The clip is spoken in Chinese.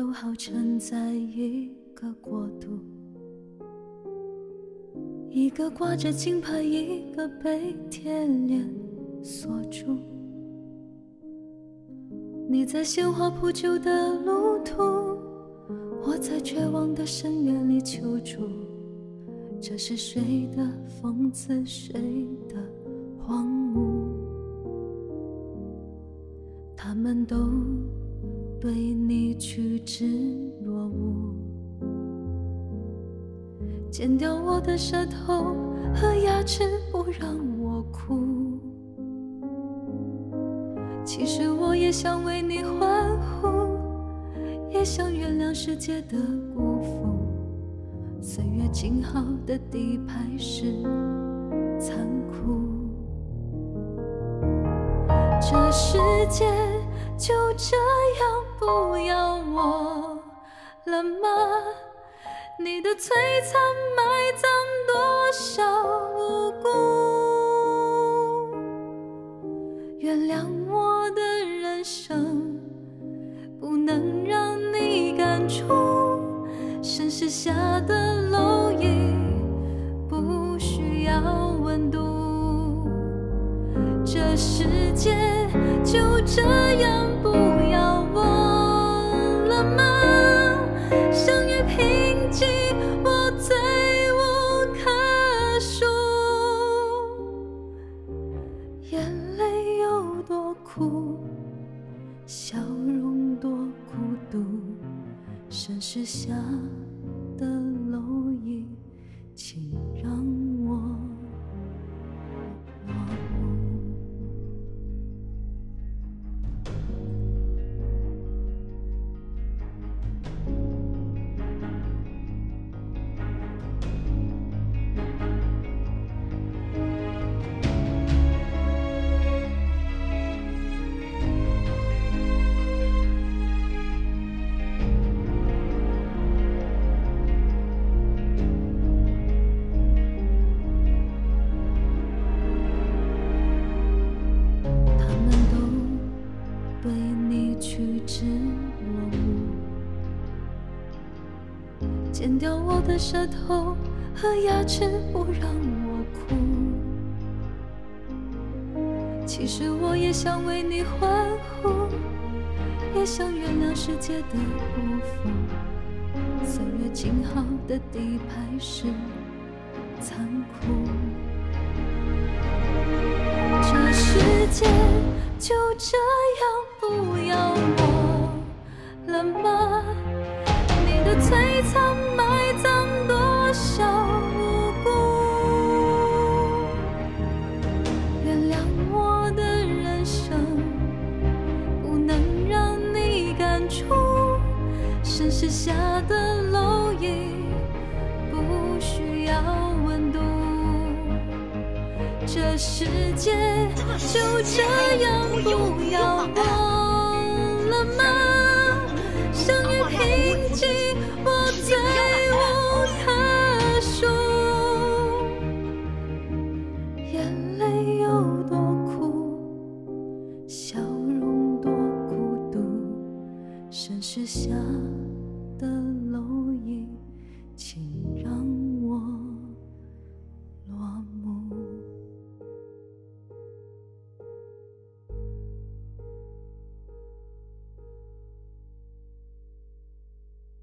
都好沉在一个国度，一个挂着金牌，一个被铁链锁住。你在鲜花铺就的路途，我在绝望的深渊里求助。这是谁的讽刺？谁的荒芜？他们都对你趋之若鹜，剪掉我的舌头和牙齿，不让我哭。其实我也想为你欢呼，也想原谅世界的辜负。岁月静好的底牌是残酷，这世界就这不要我了吗？你的摧残埋葬多少无辜？原谅我的人生，不能让你感触。盛世下的蝼蚁不需要温度，这世界就这样不城市下的楼。你趋之若鹜，剪掉我的舌头和牙齿，不让我哭。其实我也想为你欢呼，也想原谅世界的辜负。岁月静好的底牌是残酷。世界就这样不要我了吗？生于贫瘠，我罪无可恕。眼泪有多苦，笑容多孤独。盛世下的楼